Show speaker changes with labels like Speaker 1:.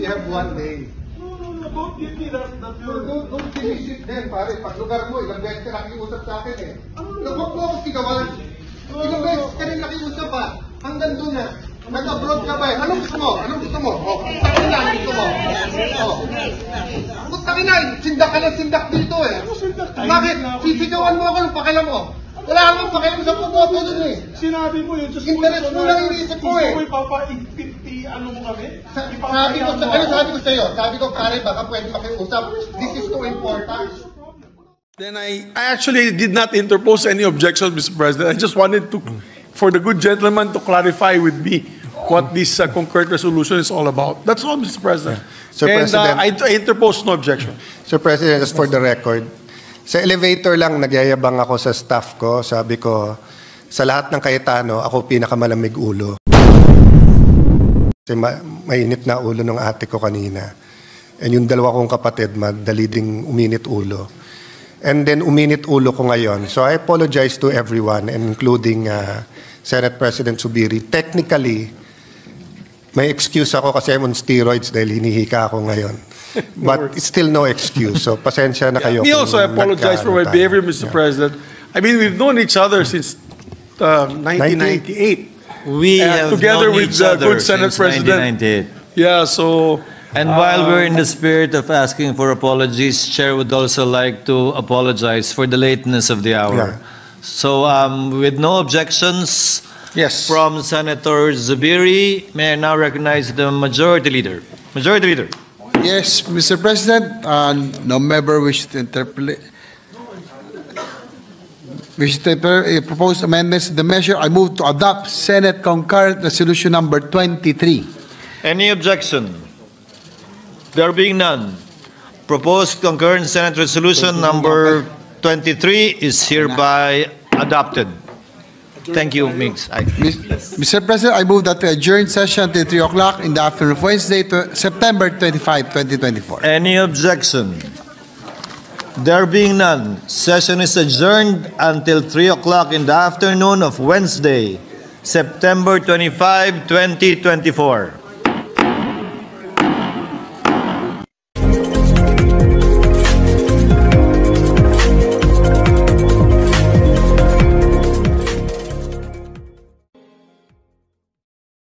Speaker 1: you have one day.
Speaker 2: No, no, no, don't give me that, that
Speaker 1: No, don't, don't finish it then, pare. Pag lugar mo, ilang beses ka nakiusap sa akin eh. Huwag mo ako sigawan. Ilang beses ka rin nakiusap pa. Hanggang doon na. Nag-abroad ka ba eh. Anong gusto mo? Anong gusto mo? Oh, takin na, anong gusto mo? Oh. Takin na, sindak ka na sindak dito eh. Bakit? Sisigawan mo ako ng pakialam mo. Wala akong pakialam sa pumoto dun eh.
Speaker 2: Sinabi mo yun, just
Speaker 1: Interest mo lang iniisip ko eh.
Speaker 2: Gusto mo ipapa-ipiti, ano mo kami?
Speaker 1: Sa- Sabi ko, sa, ano sabi ko sa'yo? Sabi ko, pare, baka pwede makiusap. This is too important.
Speaker 3: Then I, I actually did not interpose any objection, Mr. President. I just wanted to, for the good gentleman to clarify with me what this uh, concurrent resolution is all about. That's all, Mr. President.
Speaker 4: Sir
Speaker 3: and
Speaker 4: President-
Speaker 3: Uh, I, I interposed no objection.
Speaker 4: Sir President, just for the record, sa elevator lang nagyayabang ako sa staff ko. Sabi ko, sa lahat ng Cayetano, ako pinakamalamig ulo. Kasi ma- mainit na ulo ng ate ko kanina. And yung dalawa kong kapatid, madali ding uminit ulo. And then uminit ulo ko ngayon. So I apologize to everyone, including uh, Senate President Subiri. Technically, may excuse ako kasi I'm on steroids dahil hinihika ako ngayon. But it's still no excuse. So pasensya na kayo.
Speaker 3: Me also, I apologize for my behavior, Mr.
Speaker 4: Yeah.
Speaker 3: President. I mean, we've known each other since uh, 1998.
Speaker 5: We
Speaker 3: Uh,
Speaker 5: have
Speaker 3: together
Speaker 5: known
Speaker 3: with
Speaker 5: each
Speaker 3: the
Speaker 5: other
Speaker 3: good Senate
Speaker 5: since
Speaker 3: President.
Speaker 5: 1998.
Speaker 3: Yeah, so
Speaker 5: And while we're in the spirit of asking for apologies, Chair would also like to apologize for the lateness of the hour.
Speaker 4: Yeah.
Speaker 5: So, um, with no objections
Speaker 3: yes.
Speaker 5: from Senator Zubiri, may I now recognize the Majority Leader. Majority Leader.
Speaker 6: Yes, Mr. President, uh, no member wishes to interpolate. Wish to inter- uh, propose amendments to the measure. I move to adopt Senate concurrent resolution number 23.
Speaker 5: Any objection? There being none, proposed concurrent Senate Resolution number 23 is hereby adopted. Thank you. Aye.
Speaker 6: Mis- Mr. President, I move that we adjourn session until 3 o'clock in the afternoon of Wednesday, to September 25, 2024.
Speaker 5: Any objection? There being none, session is adjourned until 3 o'clock in the afternoon of Wednesday, September 25, 2024.